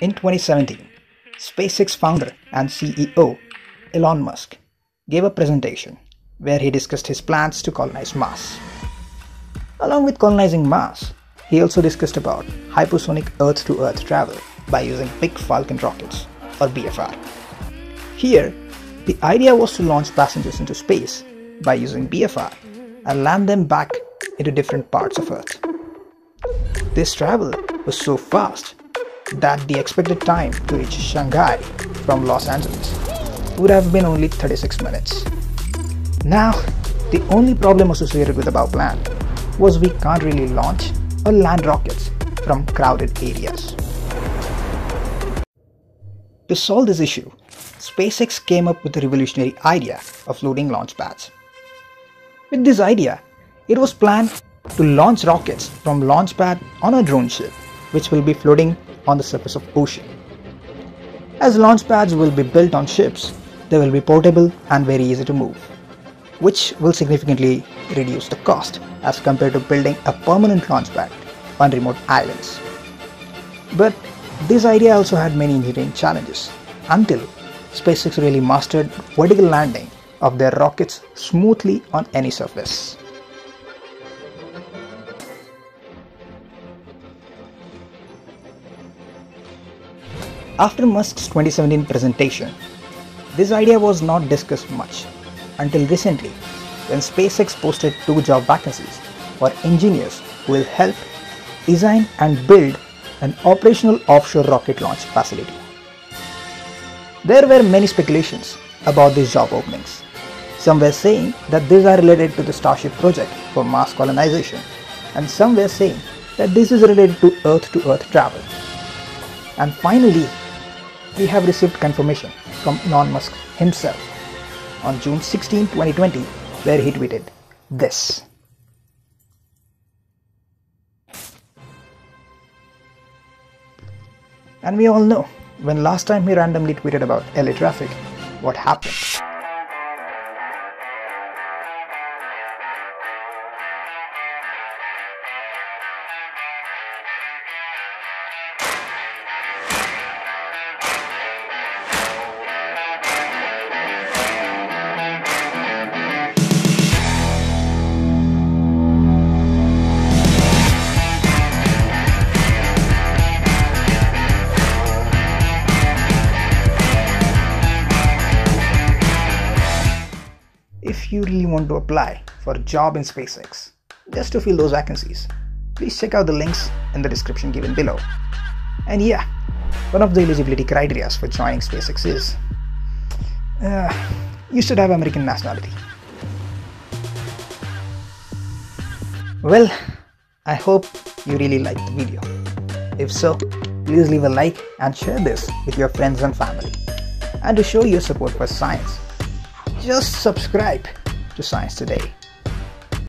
In 2017, SpaceX founder and CEO Elon Musk gave a presentation where he discussed his plans to colonize Mars. Along with colonizing Mars, he also discussed about hypersonic Earth-to-Earth travel by using Big Falcon rockets or BFR. Here, the idea was to launch passengers into space by using BFR and land them back into different parts of Earth. This travel was so fast that the expected time to reach Shanghai from Los Angeles would have been only 36 minutes. Now, the only problem associated with our plan was we can't really launch or land rockets from crowded areas. To solve this issue, SpaceX came up with the revolutionary idea of floating launch pads. With this idea, it was planned to launch rockets from launch pad on a drone ship which will be floating on the surface of ocean. As launch pads will be built on ships, they will be portable and very easy to move, which will significantly reduce the cost as compared to building a permanent launch pad on remote islands. But this idea also had many engineering challenges until SpaceX really mastered vertical landing of their rockets smoothly on any surface. After Musk's 2017 presentation, this idea was not discussed much until recently when SpaceX posted two job vacancies for engineers who will help design and build an operational offshore rocket launch facility. There were many speculations about these job openings. Some were saying that these are related to the Starship project for Mars colonization, and some were saying that this is related to Earth to Earth travel. And finally, we have received confirmation from Elon Musk himself on June 16, 2020, where he tweeted this. And we all know when last time he randomly tweeted about LA traffic, what happened. If you really want to apply for a job in SpaceX, just to fill those vacancies, please check out the links in the description given below. And yeah, one of the eligibility criteria for joining SpaceX is uh, you should have American nationality. Well, I hope you really liked the video. If so, please leave a like and share this with your friends and family. And to show your support for science, just subscribe Science Today.